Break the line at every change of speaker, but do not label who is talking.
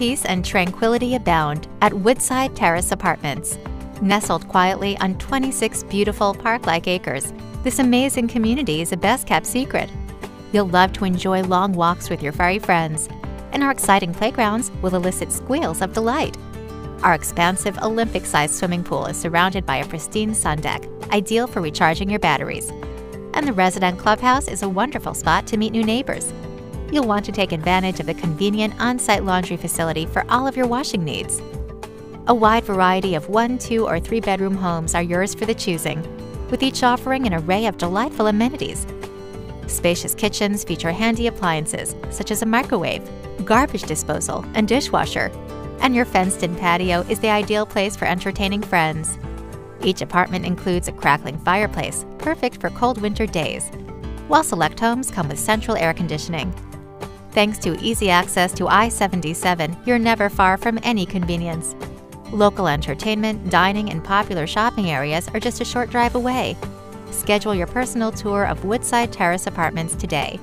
peace and tranquility abound at Woodside Terrace Apartments. Nestled quietly on 26 beautiful park like acres, this amazing community is a best kept secret. You'll love to enjoy long walks with your furry friends, and our exciting playgrounds will elicit squeals of delight. Our expansive Olympic sized swimming pool is surrounded by a pristine sun deck, ideal for recharging your batteries. And the resident clubhouse is a wonderful spot to meet new neighbors. You'll want to take advantage of the convenient on site laundry facility for all of your washing needs. A wide variety of one, two, or three bedroom homes are yours for the choosing, with each offering an array of delightful amenities. Spacious kitchens feature handy appliances such as a microwave, garbage disposal, and dishwasher, and your fenced in patio is the ideal place for entertaining friends. Each apartment includes a crackling fireplace, perfect for cold winter days, while select homes come with central air conditioning. Thanks to easy access to I 77, you're never far from any convenience. Local entertainment, dining, and popular shopping areas are just a short drive away. Schedule your personal tour of Woodside Terrace Apartments today